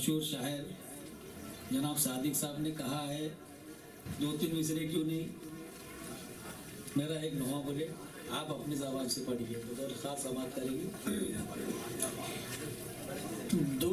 مشہور شاعر جناب صادق صاحب نے کہا ہے، دو تین مصرے کیوں نہیں؟ میرا ایک نوا بولے، آپ اپنی زبان سے پڑھیے خاص آباد کریں گے دو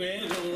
ان پہ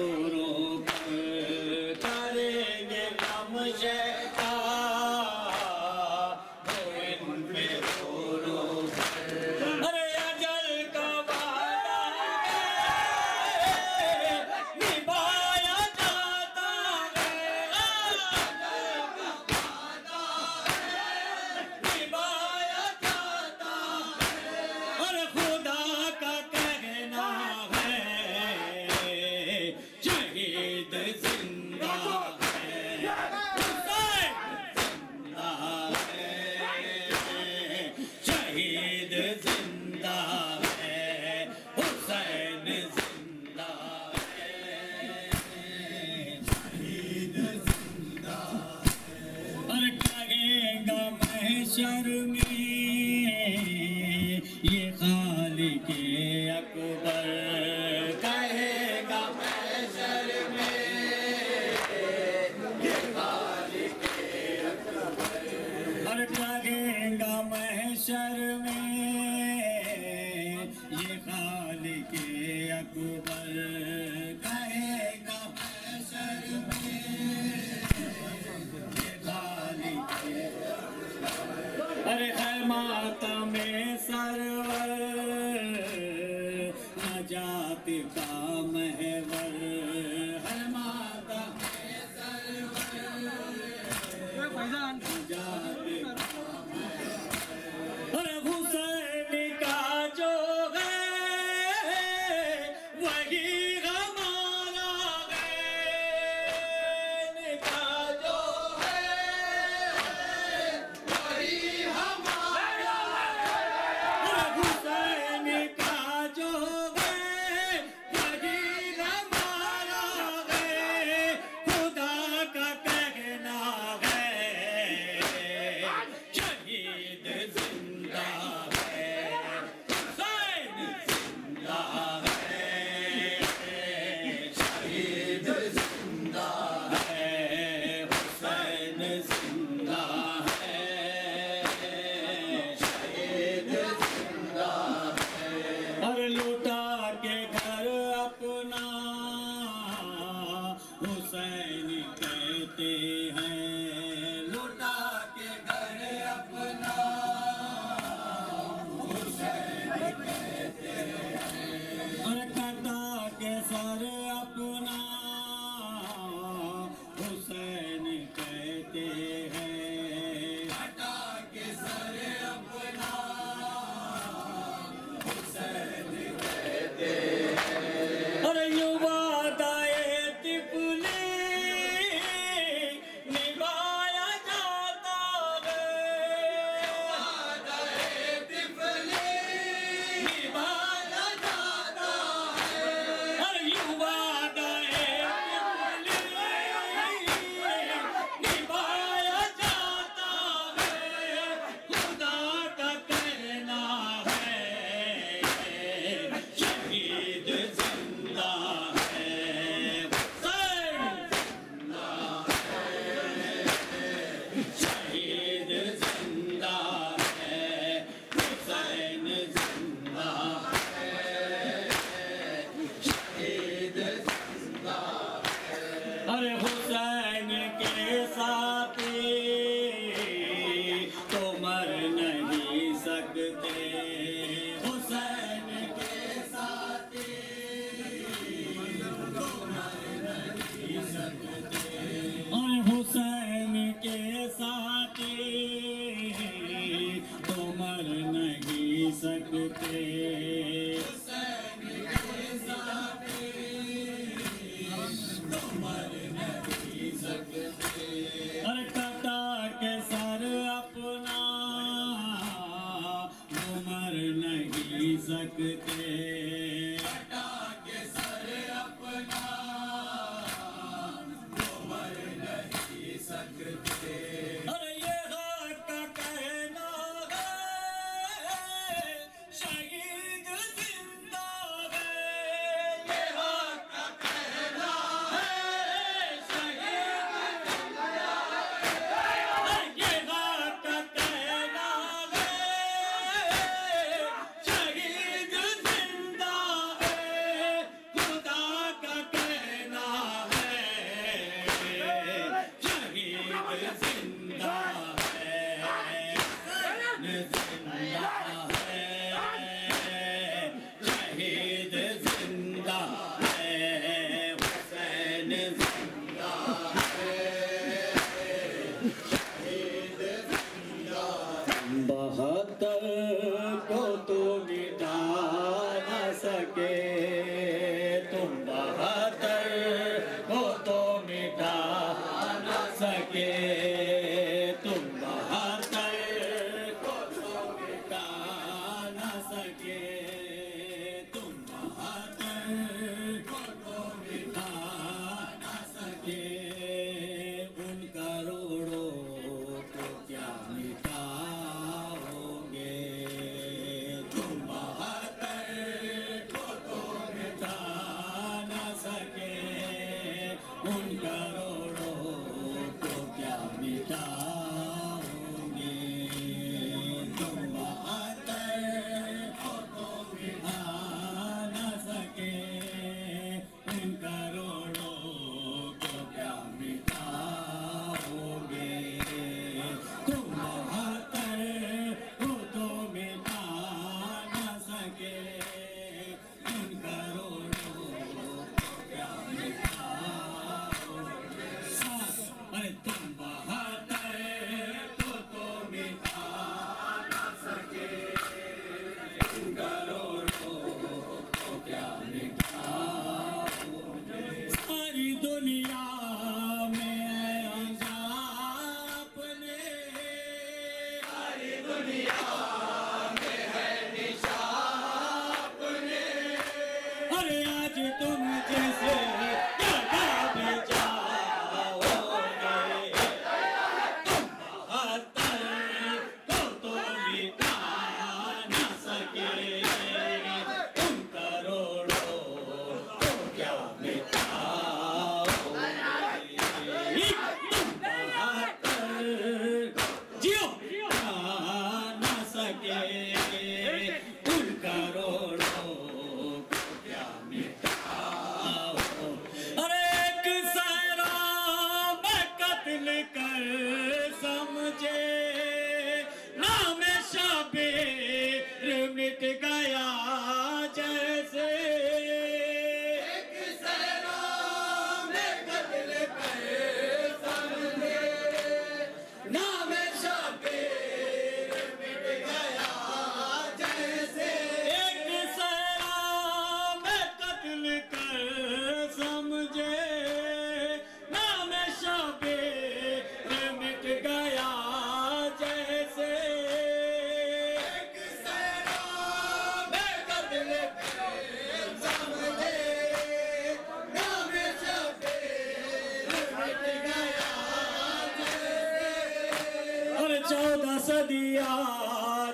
دیا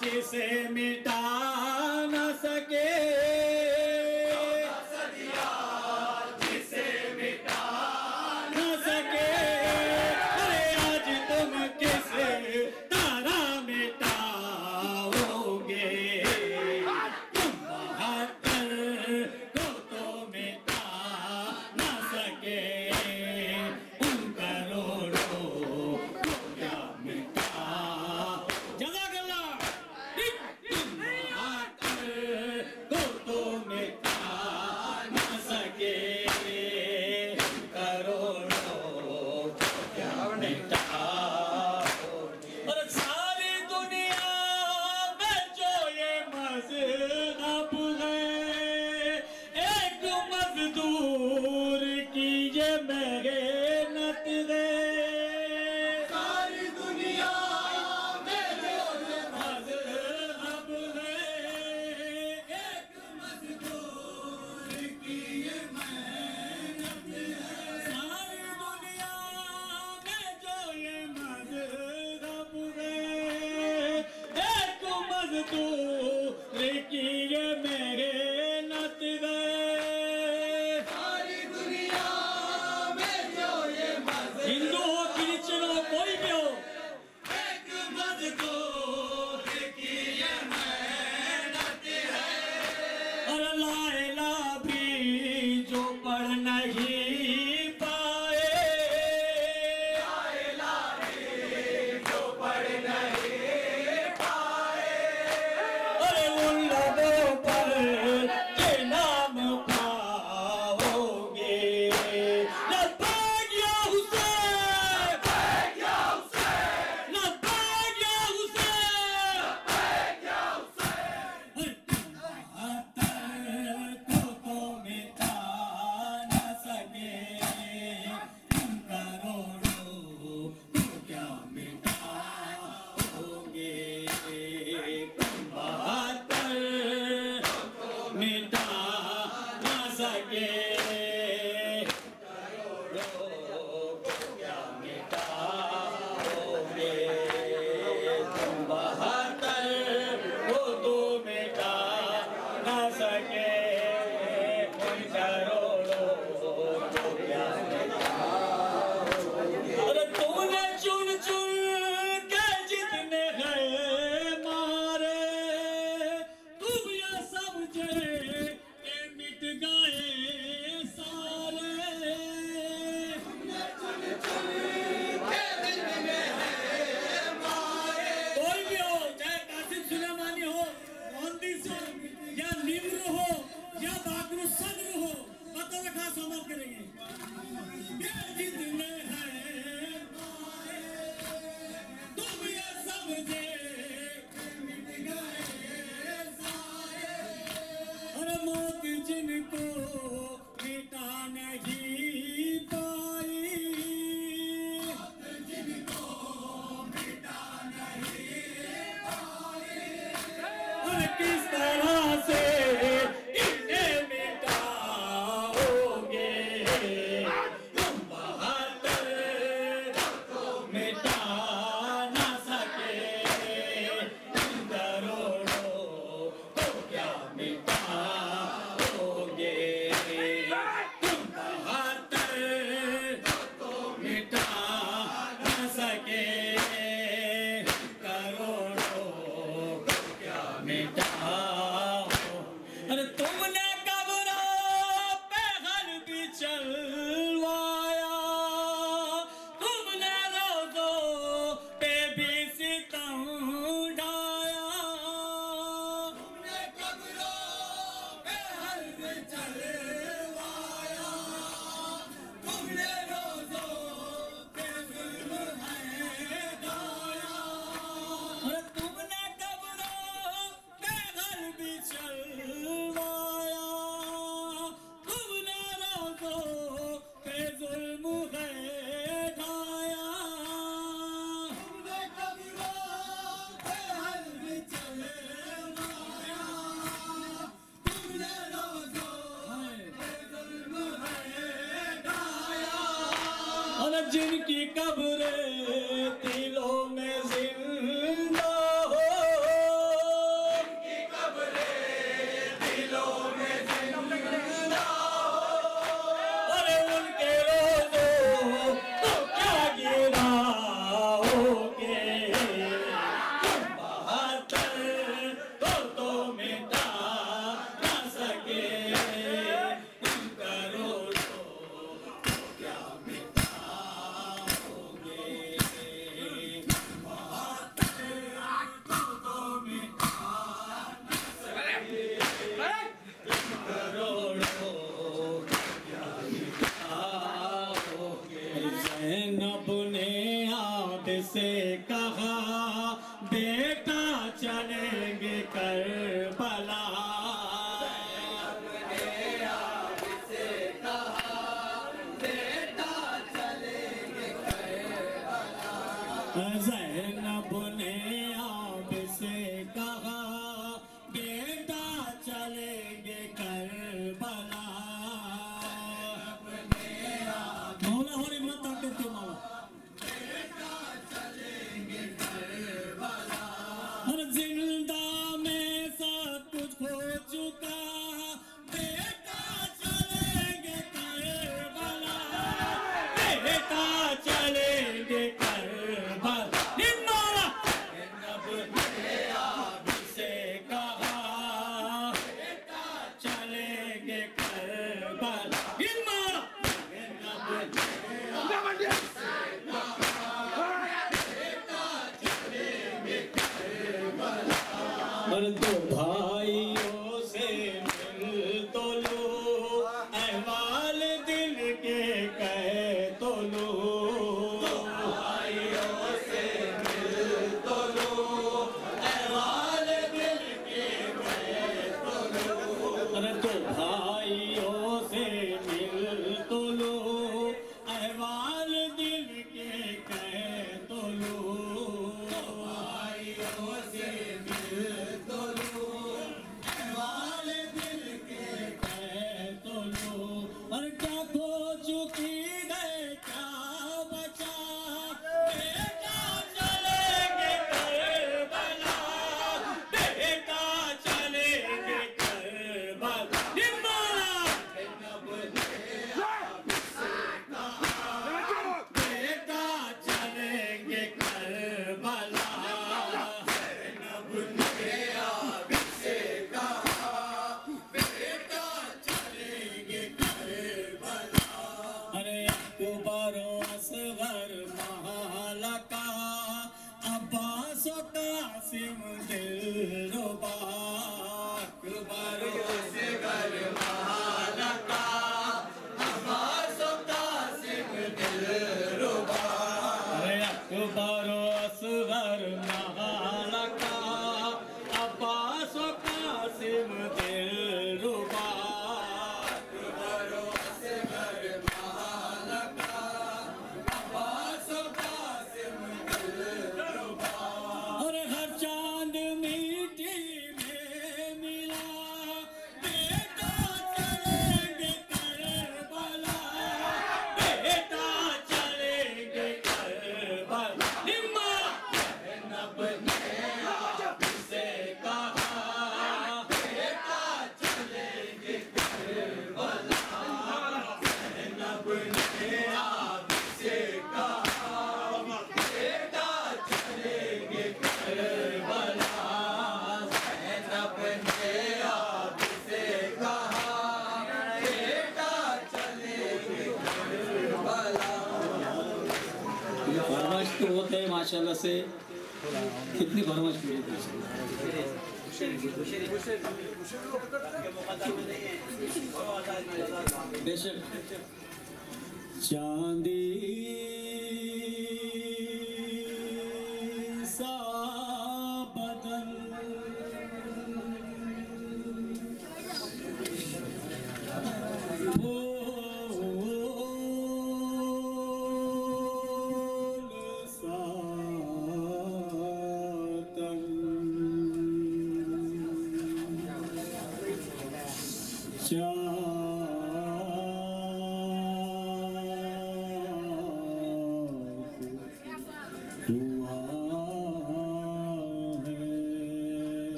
جسے مٹا چلیں گے کربلا۔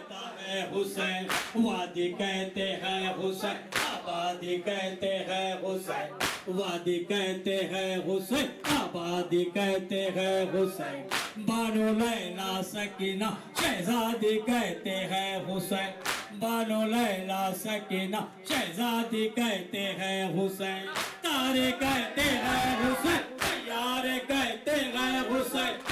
کہتا ہے حسین وادی کہتے ہیں حسین، آبادی کہتے ہیں حسین وادی کہتے ہیں حسین، آبادی کہتے ہیں حسین، بانو لیلا سکینہ، شہزادی کہتے ہیں حسین، بانو لیلا سکینہ، شہزادی کہتے ہیں حسین، تارے کہتے ہیں حسین تیار کہتے ہیں حسین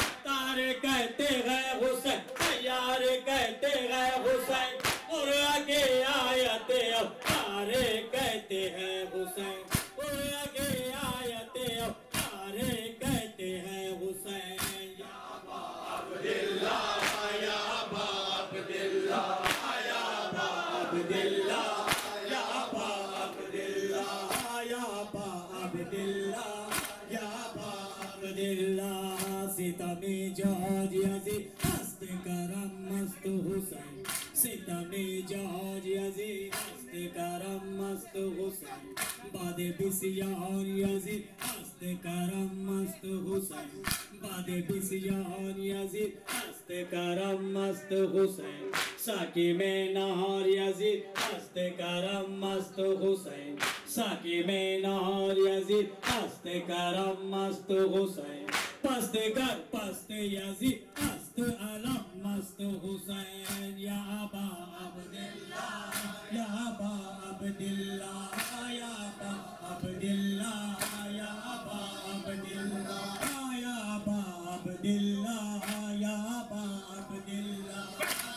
ستمی جاج یزی ہست کرم، مست حسین۔ باد بسیار یزی ہست کرم، مست حسین۔ باد بسیار یزی ہست کرم، مست حسین۔ ساکی میں نہار یزید ہست کرم، مست حسین۔ ساکی میں نہار یزید ہست کرم، مست حسین۔ پست گر پست یزید ہست علم مست حسین یا ابا عبداللہ یا ابا عبداللہ یا ابا عبداللہ یا ابا عبداللہ یا ابا عبداللہ یا ابا عبداللہ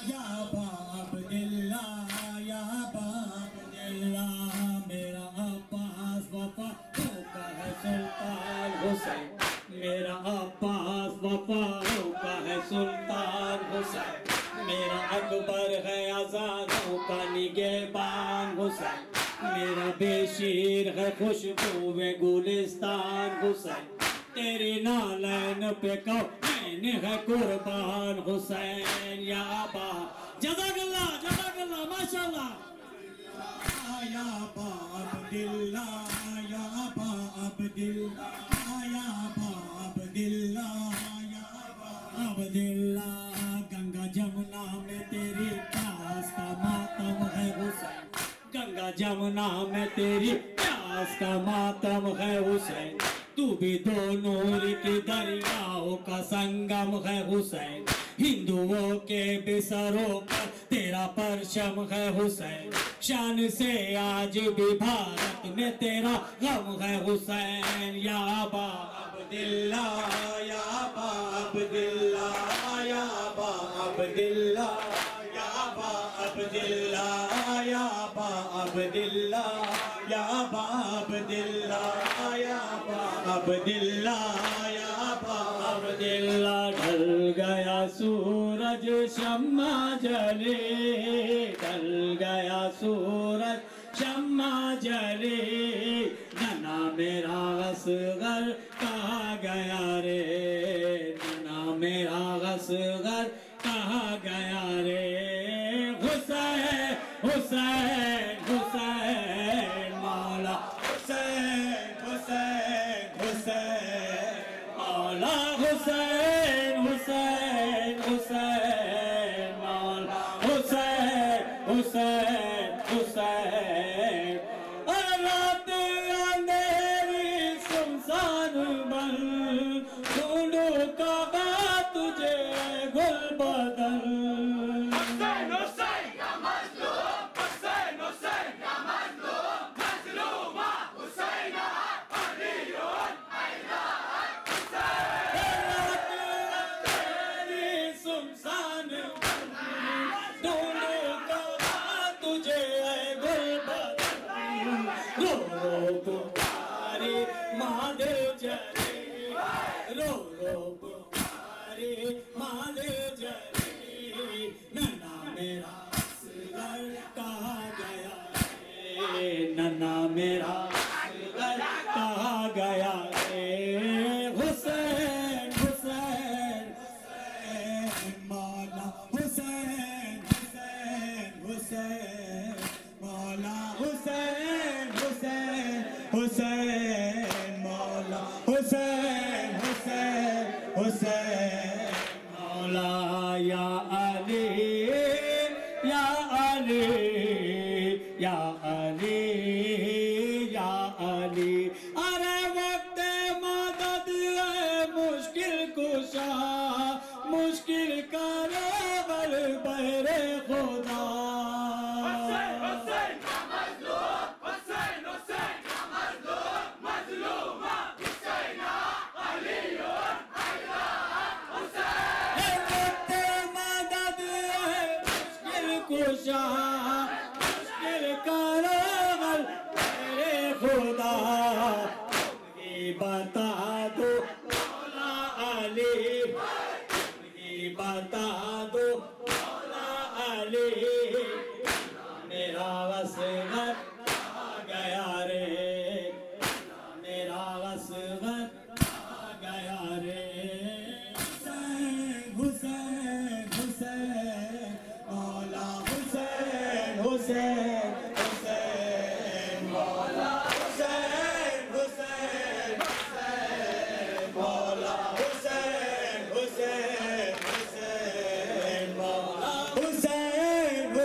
یا ابا عبداللہ یا ابا عبداللہ میرا عباس وفا کا ہے سلطان حسین میرا عباس وفا کا ہے سلطان حسین، میرا اکبر ہے آزادوں کا نگہبان حسین، میرا بے شیر ہے خوشبو گلستان حسین تیری نالین پہ کون ہے قربان حسین، یا با جزاک اللہ جزاک اللہ، ماشاءاللہ۔ یا با عبداللہ، یا با عبداللہ۔ با گنگا جمنا میں تیری پیاس کا ماتم ہے حسین گنگا جمنا میں تیری پیاس کا ماتم ہے حسین تو بھی دو نور کی دریاؤں کا سنگم ہے حسین ہندوؤں کے بسروں پر تیرا پرچم ہے حسین۔ شان سے آج بھی بھارت میں تیرا غم ہے حسین۔ یا با عبداللہ، یا با عبداللہ، یا با عبداللہ، یا با عبداللہ، یا با عبداللہ، یا با عبداللہ، یا با عبداللہ، یا با عبداللہ۔ سورج شمع جلے ڈل گیا سورج شمع جلے۔ ننا میرا اصغر کہا گیا رے، ننا میرا اصغر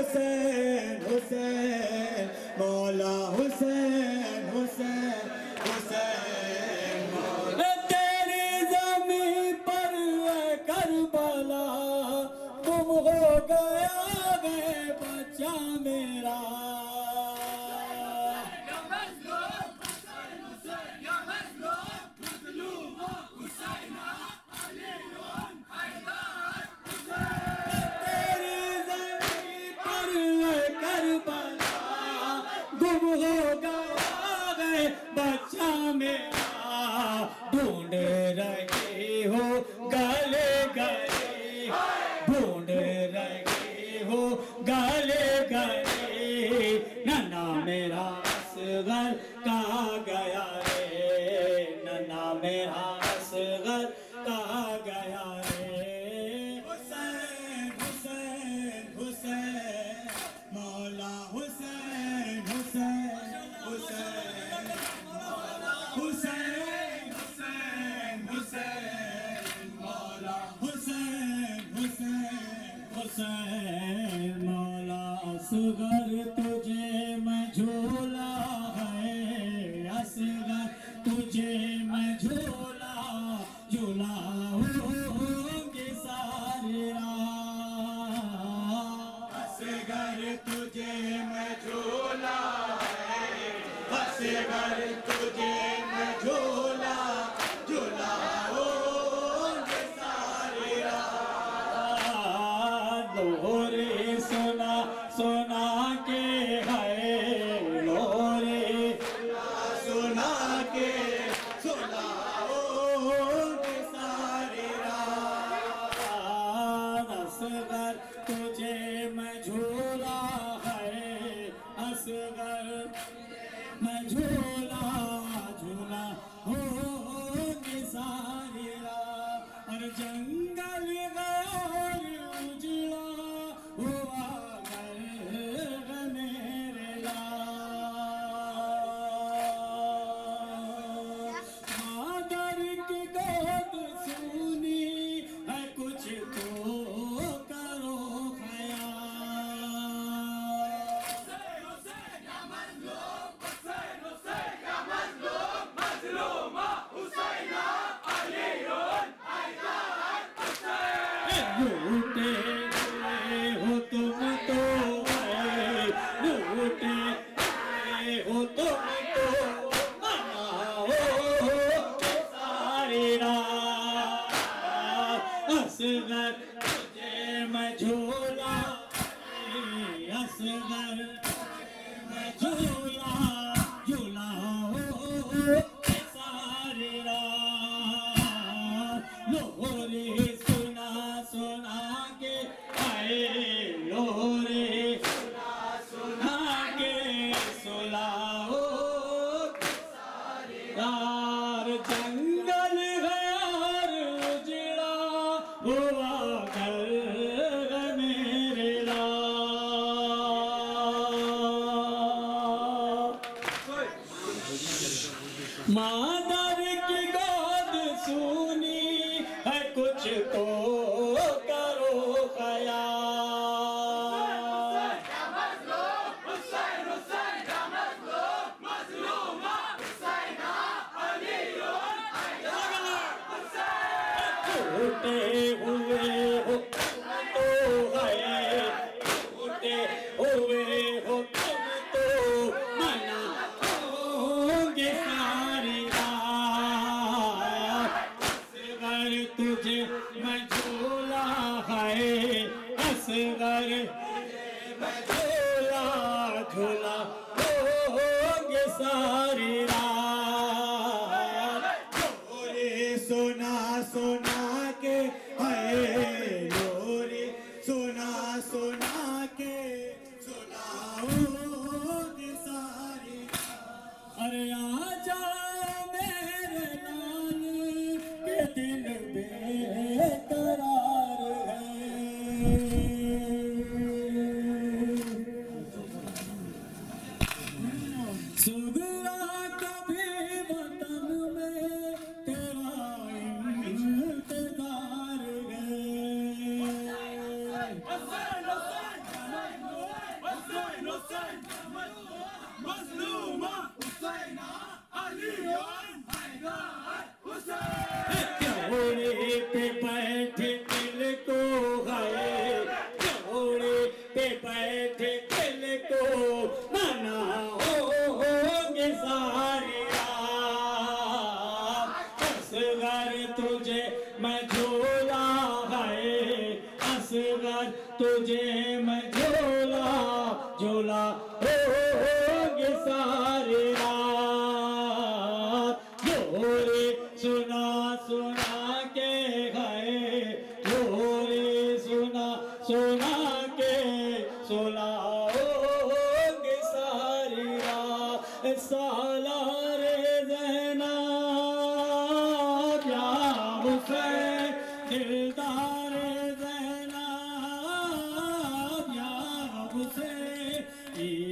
حسین حسین مولا حسین۔ تجھے میں جھوٹ y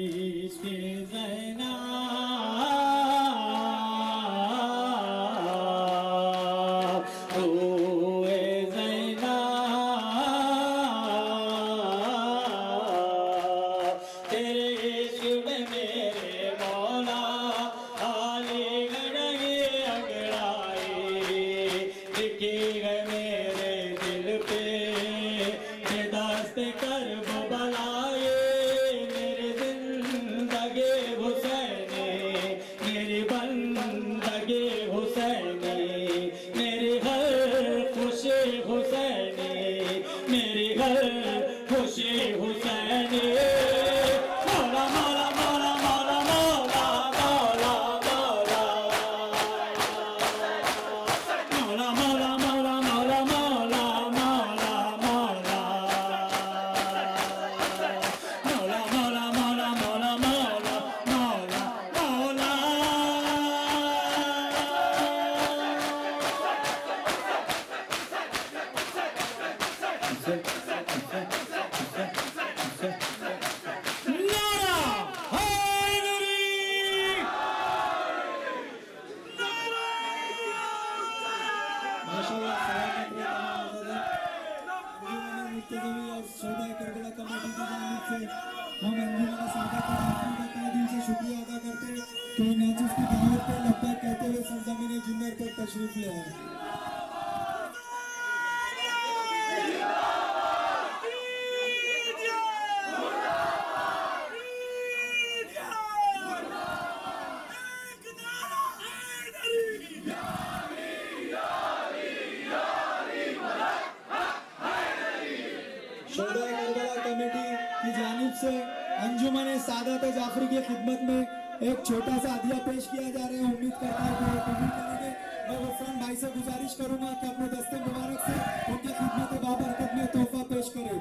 صاحب جعفری کی خدمت میں۔ ایک چھوٹا سا عدیہ پیش کیا جا رہا ہے۔ امید کرتا ہے کہ وہ قبول کریں گے۔ میں غفران بھائی سے گزارش کروں گا کہ اپنے دستے مبارک سے ان کی خدمت بابرکت میں تحفہ پیش کریں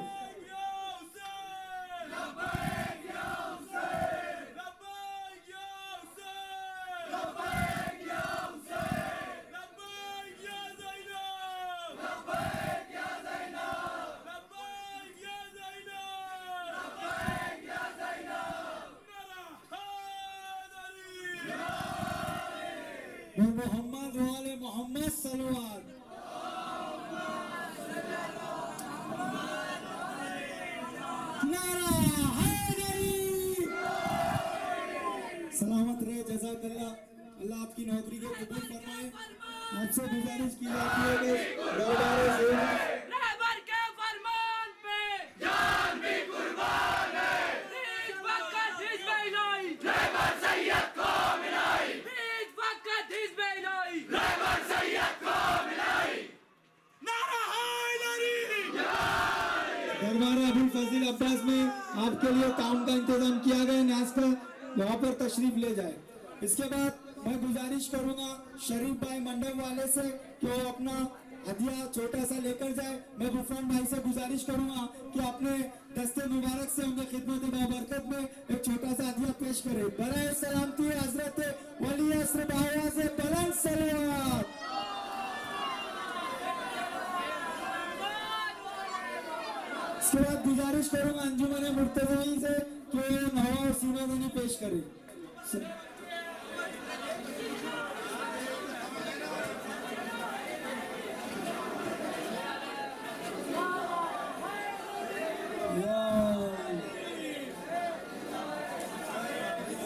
ہدایت اللہ اللہ آپ کی نوکری کو قبول فرمائے۔ آپ سے گزارش کی جاتی ہے کہ دربارہ ابھی فضیل عباس میں آپ کے لیے کام کا انتظام کیا گیا۔ نیاز کا وہاں پر تشریف لے جائے۔ اس کے بعد میں گزارش کروں گا شریف بھائی منڈپ والے سے کہ وہ اپنا ہدیہ چھوٹا سا لے کر جائے۔ میں غفران بھائی سے گزارش کروں گا کہ اپنے دست مبارک سے ان کے خدمت بابرکت میں ایک چھوٹا سا ہدیہ پیش کرے۔ برائے سلامتی حضرت ولی اصر بھائی سے بلند سلوات اس کے بعد گزارش کروں گا انجمن مرتضی سے کہ نوا سینہ دینی پیش کرے۔